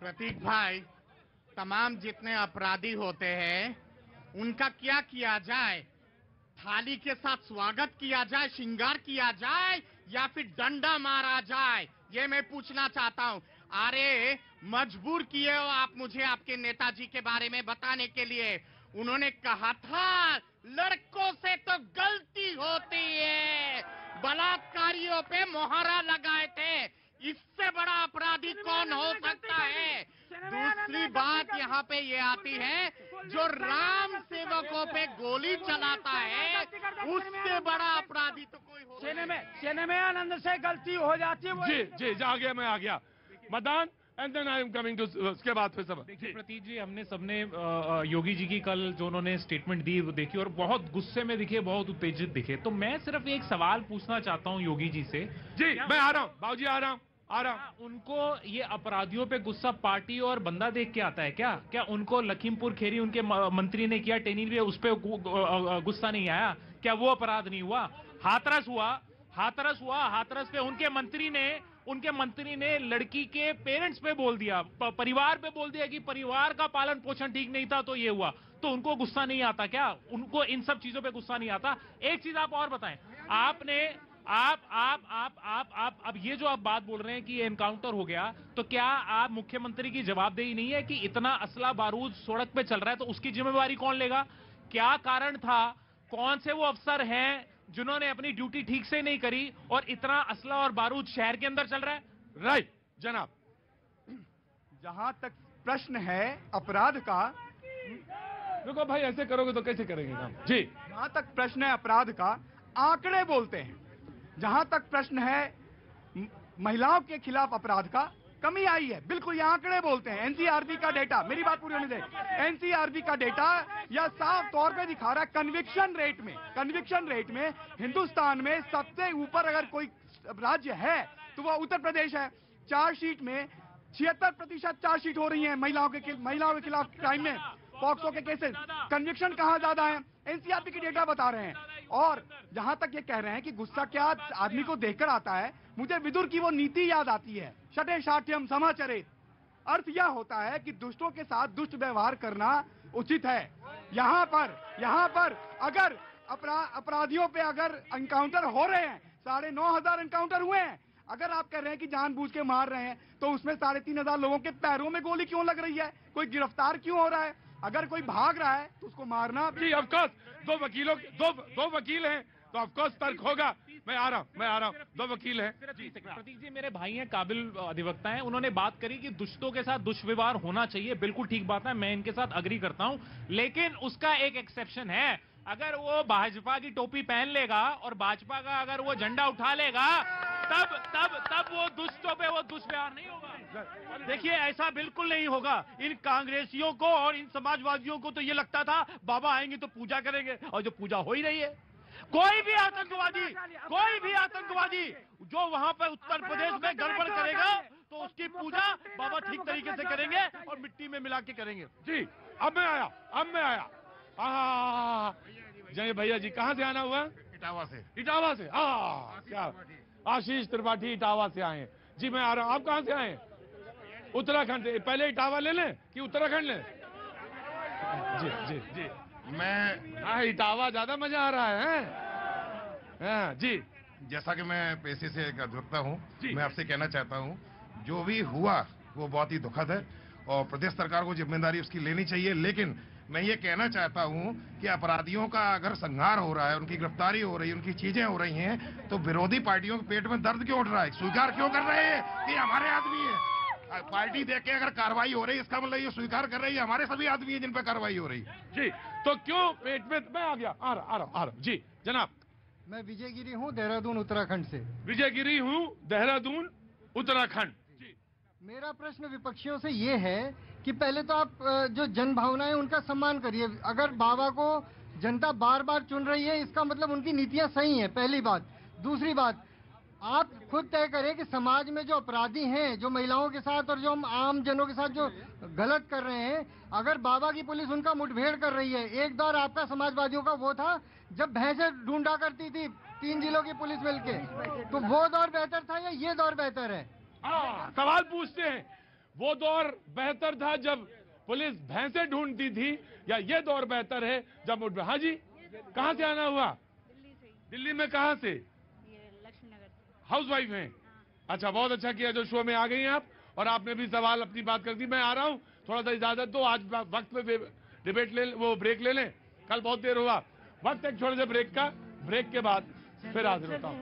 प्रतीक भाई, तमाम जितने अपराधी होते हैं, उनका क्या किया जाए? थाली के साथ स्वागत किया जाए, श्रृंगार किया जाए, या फिर डंडा मारा जाए? ये मैं पूछना चाहता हूँ। अरे, मजबूर किए हो आप मुझे आपके नेताजी के बारे में बताने के लिए। उन्होंने कहा था, लड़कों से तो गलती होती है। बलात्कारियों पे मोहरा लगाए थे। इससे बड़ा अपराधी कौन हो सकता है? दूसरी बात यहाँ पे ये आती है जो राम सेवकों पे गोली चलाता है उससे बड़ा अपराधी तो कोई हो सेने में सेने में आनंद से गलती हो जाती है जी जी जी, आ गया मैं आ गया। मतदान and then I am coming to उसके बाद फिर सब देखिए प्रतीक जी हमने सबने योगी जी की कल जो उन्होंने स्टेटमेंट दी वो देखी और बहुत गुस्से में दिखे बहुत उत्तेजित दिखे। तो मैं सिर्फ़ एक सवाल पूछना चाहता हूँ योगी जी से। जी मैं आ रहा हूँ बाबूजी जी आ रहा हूँ। क्या उनको ये अपराधियों पे गुस्सा पार्टी और बंदा देख के आता है क्या? क्या उनको लखीमपुर खेरी उनके मंत्री ने किया टेनी पे उस पर गुस्सा नहीं आया? क्या वो अपराध नहीं हुआ? हाथरस हुआ हाथरस हुआ, हाथरस पे उनके मंत्री ने, उनके मंत्री ने लड़की के पेरेंट्स पे बोल दिया परिवार पे बोल दिया कि परिवार का पालन पोषण ठीक नहीं था तो ये हुआ। तो उनको गुस्सा नहीं आता क्या? उनको इन सब चीज़ों पे गुस्सा नहीं आता। एक चीज़ आप और बताएँ। आपने आप आप आप आप आप अब ये जो आप बात बोल रहे हैं कि ये एनकाउंटर हो गया तो क्या आप मुख्यमंत्री की जवाबदेही नहीं है कि इतना असला बारूद सड़क पे चल रहा है तो उसकी जिम्मेवारी कौन लेगा? क्या कारण था? कौन से वो अफसर हैं जिन्होंने अपनी ड्यूटी ठीक से नहीं करी और इतना असला और बारूद शहर के अंदर चल रहा है? राइट जनाब। जहाँ तक प्रश्न है अपराध का देखो भाई ऐसे करोगे तो कैसे करेंगे काम? जी जहाँ तक प्रश्न है अपराध का आंकड़े बोलते हैं। जहाँ तक प्रश्न है महिलाओं के खिलाफ अपराध का कमी आई है। बिल्कुल ये आंकड़े बोलते हैं। एनसीआरबी का डेटा, मेरी बात पूरी होने दे। एनसीआरबी का डेटा या साफ़ तौर पे दिखा रहा है कन्विक्शन रेट में। कन्विक्शन रेट में हिंदुस्तान में सबसे ऊपर अगर कोई राज्य है तो वह उत्तर प्रदेश है। चार्जशीट में छिहत्तर प्रतिशत चार्जशीट हो रही है महिलाओं के महिलाओं के खिलाफ क्राइम में, पॉक्सो के केसेस। कन्विक्शन कहाँ ज़्यादा है? एनसीआरबी के डेटा बता रहे हैं। और जहाँ तक ये कह रहे हैं कि गुस्सा क्या आदमी को देखकर आता है मुझे विदुर की वो नीति याद आती है। शटे शाठ्यम समाचरे। अर्थ यह होता है कि दुष्टों के साथ दुष्ट व्यवहार करना उचित है। यहाँ पर यहाँ पर अगर अपरा, अपराधियों पे अगर एनकाउंटर हो रहे हैं साढ़े नौ हज़ार एनकाउंटर हुए हैं अगर आप कह रहे हैं कि जानबूझ के मार रहे हैं तो उसमें साढ़े तीन हज़ार लोगों के पैरों में गोली क्यों लग रही है? कोई गिरफ़्तार क्यों हो रहा है? अगर कोई भाग रहा है तो उसको मारना जी ऑफ़ कोर्स दो वकीलों दो दो वकील हैं तो ऑफ़ कोर्स तर्क होगा। मैं आ रहा हूँ मैं आ रहा हूँ। दो वकील हैं। प्रतीक जी मेरे भाई हैं काबिल अधिवक्ता हैं। उन्होंने बात करी कि दुष्टों के साथ दुष्व्यवहार होना चाहिए। बिल्कुल ठीक बात है मैं इनके साथ अग्री करता हूँ। लेकिन उसका एक एक्सेप्शन है। अगर वो भाजपा की टोपी पहन लेगा और भाजपा का अगर वो झंडा उठा लेगा तब तब तब वो दुष्टों पे वो दुष्व्यवहार नहीं होगा। देखिए ऐसा बिल्कुल नहीं होगा। इन कांग्रेसियों को और इन समाजवादियों को तो ये लगता था बाबा आएँगे तो पूजा करेंगे और जो पूजा हो ही रही है। कोई भी आतंकवादी कोई भी आतंकवादी जो वहाँ पर उत्तर प्रदेश में गड़बड़ करेगा तो उसकी पूजा बाबा ठीक तरीके से करेंगे और मिट्टी में मिला के करेंगे। जी अब मैं आया अब मैं आया। जय भैया जी कहाँ से आना हुआ? इटावा से। इटावा से हाँ क्या? आशीष त्रिपाठी इटावा से आए जी मैं आ रहा हूँ। आप कहाँ से आए उत्तराखंड से। पहले इटावा ले लें कि उत्तराखंड लें? जी जी जी। मैं हाँ इटावा ज़्यादा मज़ा आ रहा है हाँ? जी। जैसा कि मैं पेशे से एक अधिवक्ता हूँ मैं आपसे कहना चाहता हूँ जो भी हुआ वो बहुत ही दुखद है और प्रदेश सरकार को ज़िम्मेदारी उसकी लेनी चाहिए लेकिन मैं ये कहना चाहता हूँ कि अपराधियों का अगर संहार हो रहा है उनकी गिरफ्तारी हो रही है उनकी चीज़ें हो रही हैं तो विरोधी पार्टियों के पेट में दर्द क्यों उठ रहा है? स्वीकार क्यों कर रहे हैं? कि हमारे आदमी है। पार्टी देख के अगर कार्रवाई हो रही है इसका मतलब ये स्वीकार कर रही है हमारे सभी आदमी है जिन पर कार्रवाई हो रही है। जी तो क्यों पेट में मैं आ गया आ रहा आ रहा आ रहा। जी जनाब। मैं विजयगिरी हूँ देहरादून उत्तराखंड से। विजयगिरी हूँ देहरादून उत्तराखंड। मेरा प्रश्न विपक्षियों से ये है कि पहले तो आप जो जन भावनाएँ उनका सम्मान करिए। अगर बाबा को जनता बार बार चुन रही है, इसका मतलब उनकी नीतियाँ सही हैं, पहली बात। दूसरी बात, आप खुद तय करें कि समाज में जो अपराधी हैं, जो महिलाओं के साथ और जो हम आम जनों के साथ जो गलत कर रहे हैं, अगर बाबा की पुलिस उनका मुठभेड़ कर रही है, एक दौर आपका समाजवादियों का वो था, जब भैंसे ढूंढा करती थी तीन जिलों की पुलिस मिलके तो वो दौर बेहतर था या ये दौर बेहतर है? हाँ, सवाल पूछते हैं। वो दौर बेहतर था जब पुलिस भैंसे ढूंढती थी या ये दौर बेहतर है जब हाँ जी कहाँ से आना हुआ? दिल्ली से दिल्ली में कहाँ से? ये लक्ष्मी नगर हाउस वाइफ हैं। अच्छा बहुत अच्छा किया जो शो में आ गई आप और आपने भी सवाल अपनी बात कर दी। मैं आ रहा हूँ थोड़ा सा इजाज़त दो आज वक्त पे डिबेट ले वो ब्रेक ले लें। कल बहुत देर हुआ। वक्त एक छोटे से ब्रेक का। ब्रेक के बाद फिर हाजिर होता हूँ।